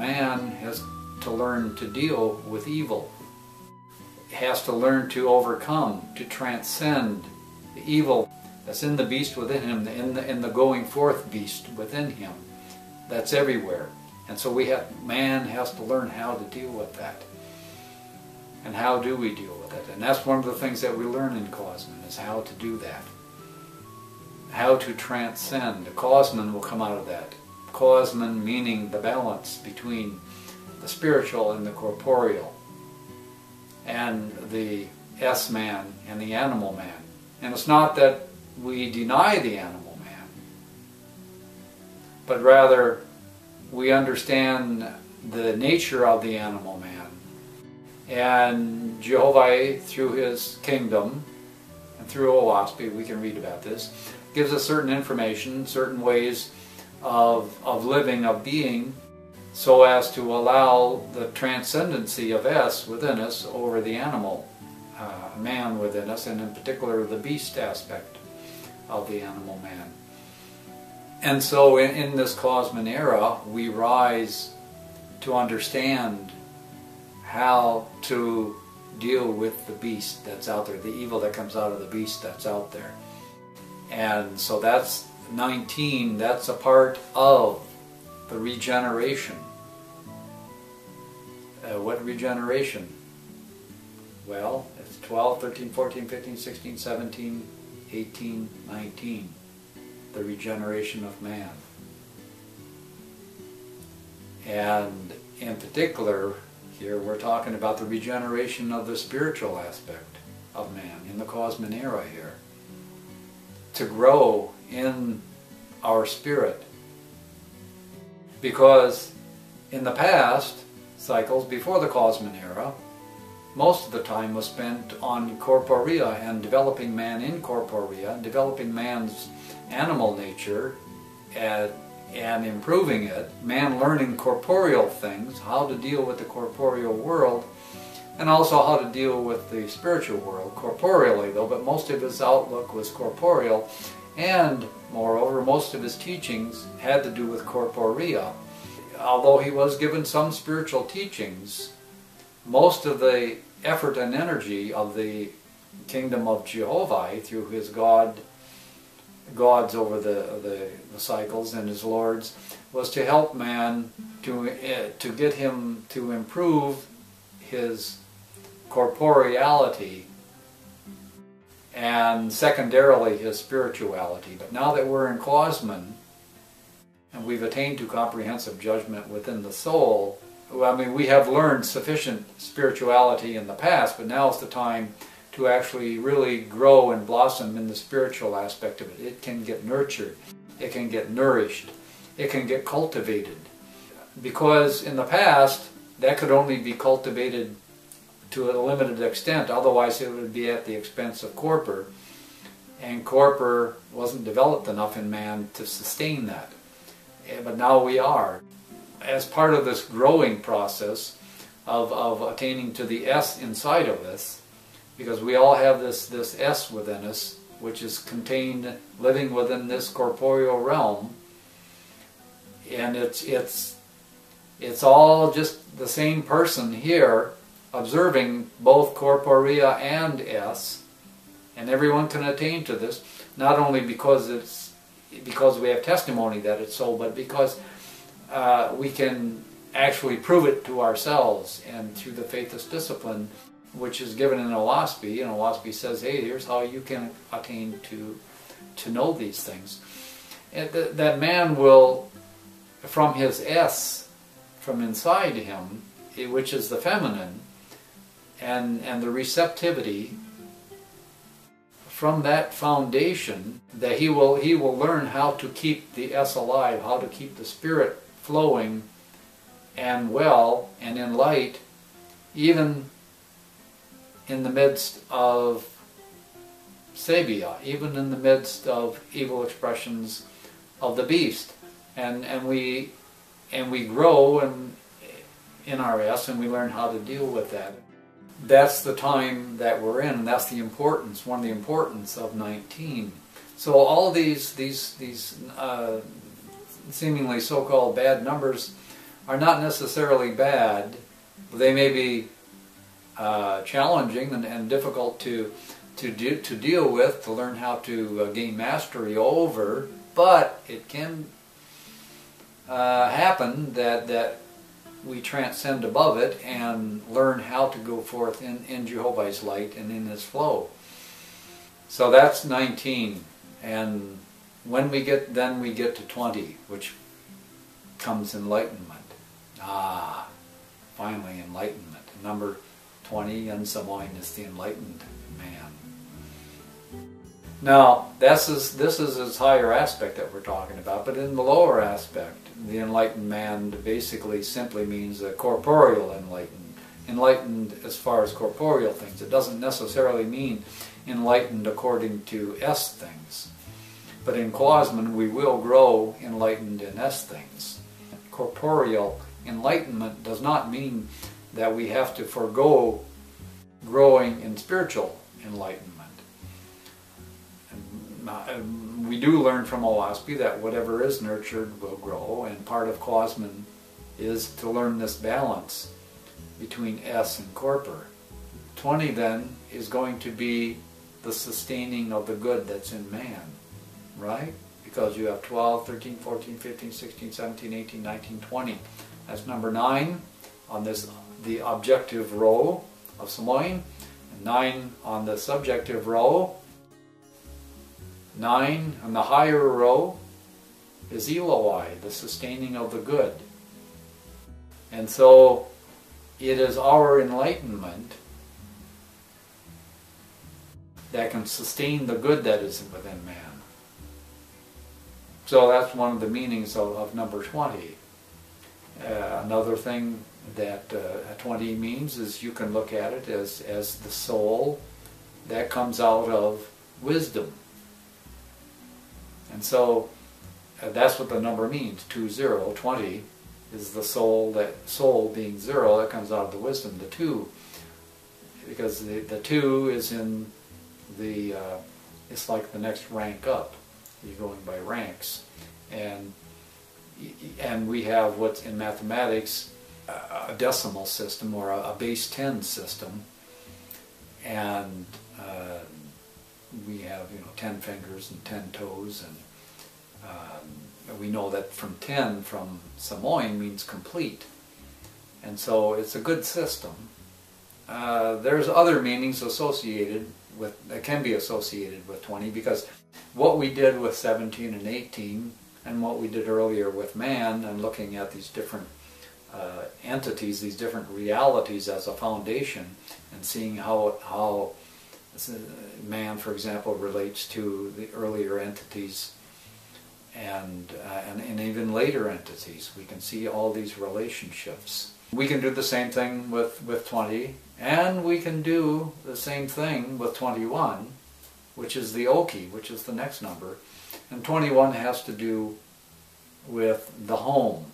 man has to learn to deal with evil. Has to learn to overcome, to transcend the evil that's in the beast within him, in the, in the going forth beast within him. That's everywhere. And so we have, man has to learn how to deal with that. And how do we deal with it? And that's one of the things that we learn in Kosmon, is how to do that. How to transcend. The Kosmon will come out of that. Kosmon meaning the balance between the spiritual and the corporeal, and the S-man and the animal man. And it's not that we deny the animal man, but rather we understand the nature of the animal man. And Jehovah, through his kingdom, and through Oahspe, we can read about this, gives us certain information, certain ways of, of living, of being, so as to allow the transcendency of S within us over the animal uh, man within us, and in particular the beast aspect of the animal man. And so in, in this Kosmon era, we rise to understand how to deal with the beast that's out there, the evil that comes out of the beast that's out there. And so that's 19, that's a part of the regeneration. Uh, what regeneration? Well, it's 12, 13, 14, 15, 16, 17, 18, 19. The regeneration of man. And in particular, here we're talking about the regeneration of the spiritual aspect of man in the Kosmon era here. To grow in our spirit. Because in the past cycles, before the Kosmon era, most of the time was spent on corporea and developing man in corporea, developing man's animal nature and, and improving it, man learning corporeal things, how to deal with the corporeal world, and also how to deal with the spiritual world, corporeally though, but most of his outlook was corporeal, and moreover, most of his teachings had to do with corporea. Although he was given some spiritual teachings, most of the effort and energy of the kingdom of Jehovah through his God, gods over the, the, the cycles and his lords was to help man to, uh, to get him to improve his corporeality and secondarily his spirituality. But now that we're in Kosmon and we've attained to comprehensive judgment within the soul, I mean, we have learned sufficient spirituality in the past, but now is the time to actually really grow and blossom in the spiritual aspect of it. It can get nurtured, it can get nourished, it can get cultivated. Because in the past, that could only be cultivated to a limited extent, otherwise it would be at the expense of Corpor. And Corpor wasn't developed enough in man to sustain that. Eh, but now we are as part of this growing process of, of attaining to the S inside of us, because we all have this, this S within us, which is contained living within this corporeal realm, and it's, it's, it's all just the same person here observing both corporea and S, and everyone can attain to this, not only because it's because we have testimony that it's so, but because uh, we can actually prove it to ourselves and through the faithless discipline which is given in Oahspe, and Oahspe says, hey, here's how you can attain to, to know these things. Th that man will, from his S, from inside him, which is the feminine, and, and the receptivity from that foundation that he will he will learn how to keep the S alive, how to keep the spirit flowing and well and in light, even in the midst of sabia, even in the midst of evil expressions of the beast. And, and we and we grow and in our S and we learn how to deal with that. That's the time that we're in, and that's the importance, one of the importance of 19. So all these these these uh, seemingly so-called bad numbers are not necessarily bad. They may be uh, challenging and, and, difficult to to do, to deal with, to learn how to uh, gain mastery over, but it can uh, happen that that we transcend above it and learn how to go forth in, in Jehovah's light and in His flow. So that's 19. And when we get, then we get to 20, which comes enlightenment. Ah, finally enlightenment. Number 20 in Se'moin is the enlightened man. Now, this is, this is his higher aspect that we're talking about, but in the lower aspect, the enlightened man basically simply means a corporeal enlightened. Enlightened as far as corporeal things. It doesn't necessarily mean enlightened according to S things. But in Kosmon, we will grow enlightened in S things. Corporeal enlightenment does not mean that we have to forego growing in spiritual enlightenment. And we do learn from Oahspe that whatever is nurtured will grow, and part of Kosmon is to learn this balance between S and corpor. 20 then is going to be the sustaining of the good that's in man, right? Because you have 12, 13, 14, 15, 16, 17, 18, 19, 20. That's number 9 on this the objective row of Se'moin, and 9 on the subjective row. 9 on the higher row is Eloi, the sustaining of the good. And so it is our enlightenment that can sustain the good that is within man. So that's one of the meanings of, of number 20. Uh, another thing that uh, 20 means is you can look at it as, as the soul that comes out of wisdom. And so uh, that's what the number means, 2, 0, 20 is the soul, that soul being zero, that comes out of the wisdom, the 2. Because the, the 2 is in the uh, it's like the next rank up. You're going by ranks, and and we have what's in mathematics a decimal system or a, a base 10 system, and uh, we have you know 10 fingers and 10 toes, and um, we know that from 10 from Se'moin means complete, and so it's a good system. Uh, there's other meanings associated with that can be associated with 20 because what we did with 17 and 18 and what we did earlier with man and looking at these different uh, entities, these different realities as a foundation and seeing how, how man, for example, relates to the earlier entities and, uh, and, and even later entities. We can see all these relationships. We can do the same thing with, with 20 and we can do the same thing with 21, which is the Oki, which is the next number. And 21 has to do with the home.